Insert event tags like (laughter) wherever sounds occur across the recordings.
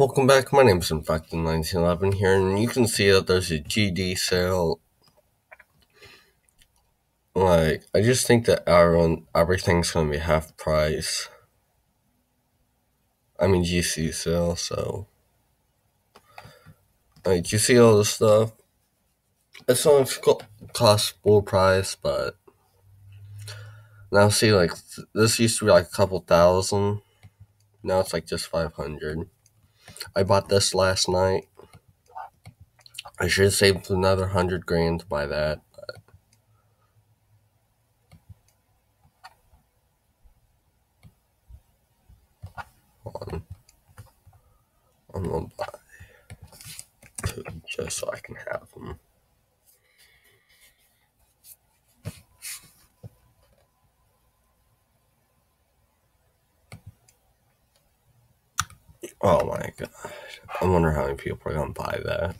Welcome back. My name is Infected1911 here, and you can see that there's a GD sale. Like, I just think that everyone, everything's gonna be half price. I mean, GC sale, so. Like, you see all this stuff? It's only cost full price, but. Now, see, like, this used to be like a couple thousand. Now it's like just 500. I bought this last night. I should have saved another hundred grand to buy that. I'm gonna buy two just so I can have them. Oh my god. I wonder how many people are gonna buy that.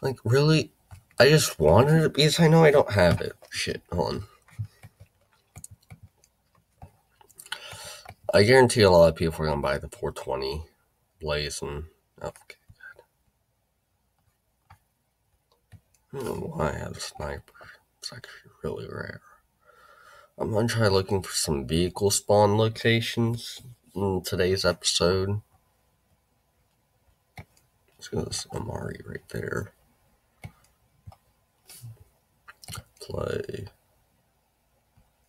Like, really? I just wanted it because I know I don't have it. Shit, hold on. I guarantee a lot of people are gonna buy the 420 blazing. Okay, good. I don't know why I have a sniper. It's actually really rare. I'm gonna try looking for some vehicle spawn locations in today's episode. Let's go this Amari right there. Play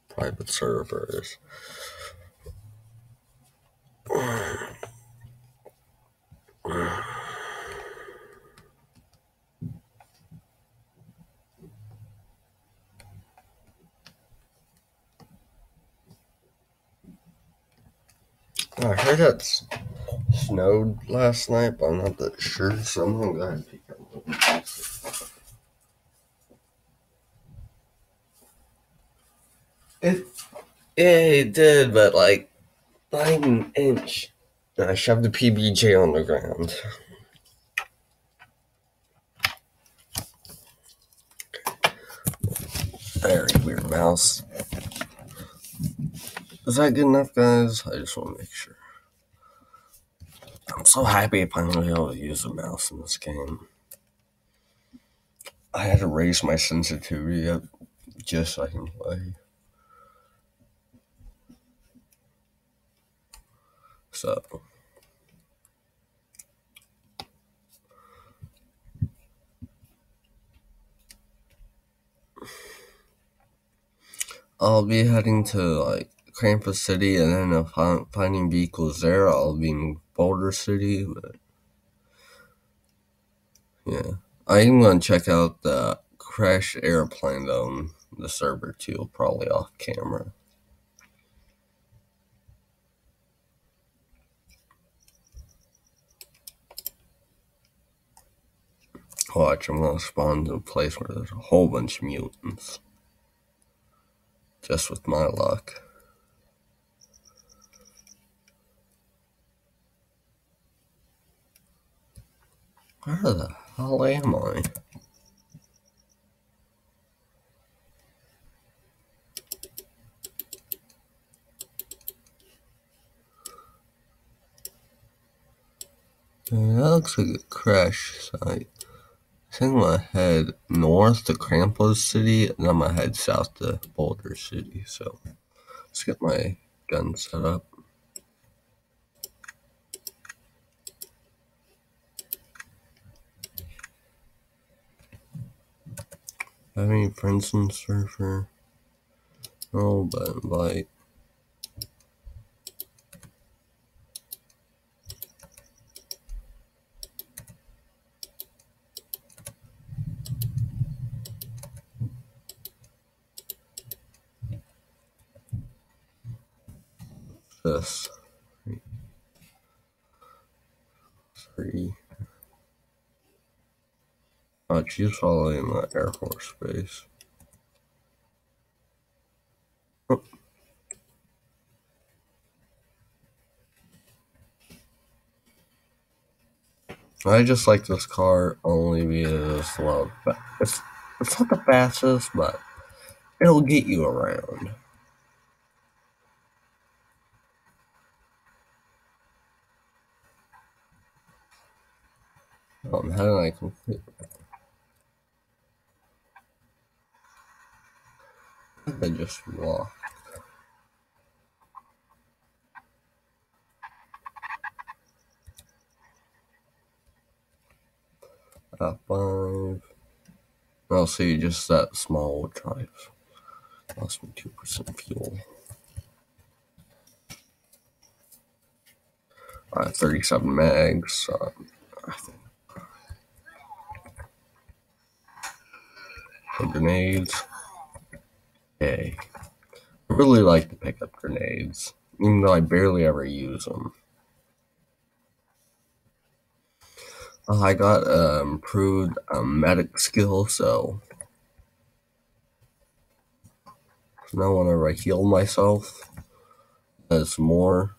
private servers. (clears throat) I heard it snowed last night, but I'm not that sure, so I'm gonna go ahead and peek out. It, yeah, it did, but like, like an inch. I shoved the PBJ on the ground. Very weird mouse. Is that good enough, guys? I just want to make sure. I'm so happy I finally able to use a mouse in this game. I had to raise my sensitivity up just so I can play. So. I'll be heading to like Campos City, and then if finding vehicles there, I'll be in Boulder City. But yeah, I'm gonna check out the crashed airplane though, the server too, probably off camera. Watch, I'm gonna spawn to a place where there's a whole bunch of mutants. Just with my luck. Ah, Where the hell am I? that looks like a crash site. I think I'm gonna head north to Campos City, and I'm gonna head south to Boulder City. So let's get my gun set up. Have any friends in Surfer? No, but invite. This three. She's following the Air Force Base. I just like this car only because well, it's it's not the fastest, but it'll get you around. Um, how did I complete? I just walk. Uh, five. I'll see just that small drive. Lost me 2% fuel. Uh, 37 mags. Um, grenades. Okay. I really like to pick up grenades, even though I barely ever use them. Uh, I got um, improved um, medic skill, so now whenever I heal myself, that's more.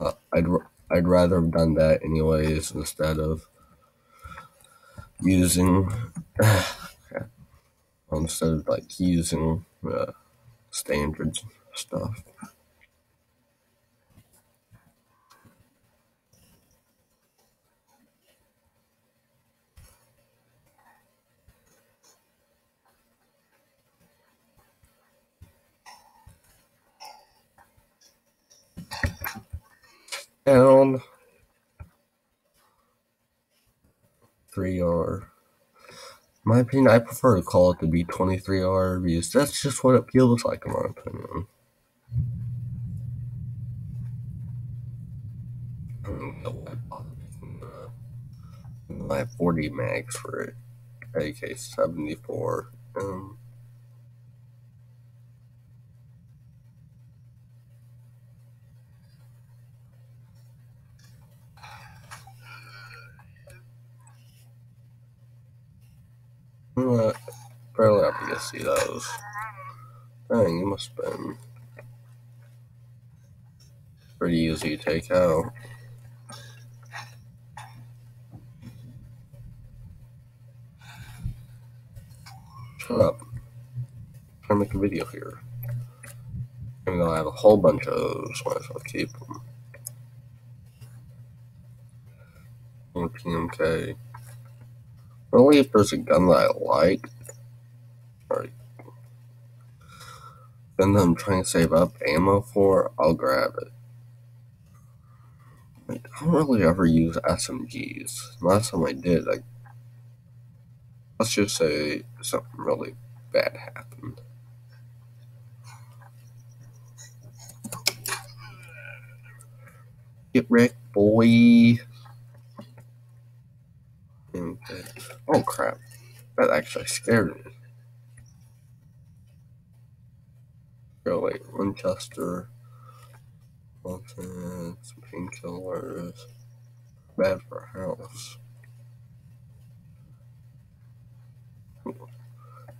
Uh, I'd I'd rather have done that anyways instead of using (sighs) instead of like using uh, standard stuff. Down three R my opinion, I prefer to call it to be 23 hour reviews. That's just what it feels like, in my opinion. I have 40 mags for it. AK 74. Um, What? Barely have to see those. Dang, you must have been pretty easy to take out. Shut up. I'm trying to make a video here. Even though I have a whole bunch of those, might as well keep them. PMK. Only if there's a gun that I like, or that I'm trying to save up ammo for, I'll grab it. I don't really ever use SMGs. Last time I did, I let's just say something really bad happened. Get wrecked, boy. Uh, oh crap. That actually scared me. Go wait, Winchester, Mountains, painkillers, bad for house.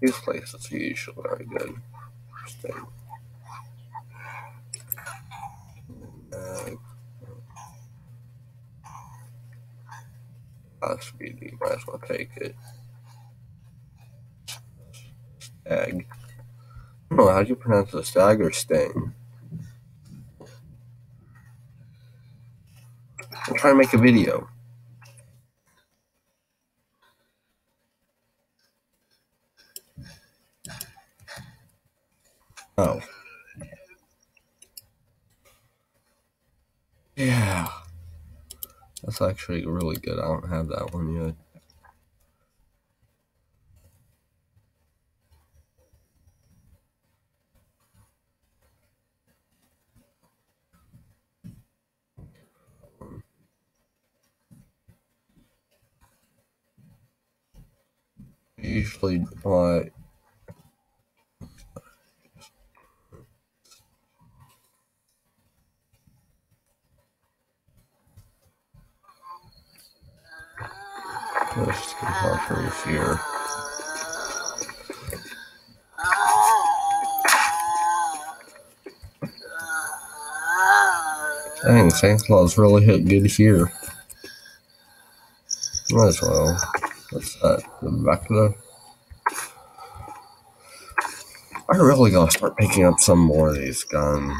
These places usually very good. Stay. Uh, speedy, might as well take it. Stag. I don't know, how do you pronounce the stag or sting? I'm trying to make a video. Oh. Yeah. That's actually really good. I don't have that one yet. Usually, my Let's get here. Dang, Santa Claus really hit good here. Might as well. What's that? The Vecna? I really gotta start picking up some more of these guns.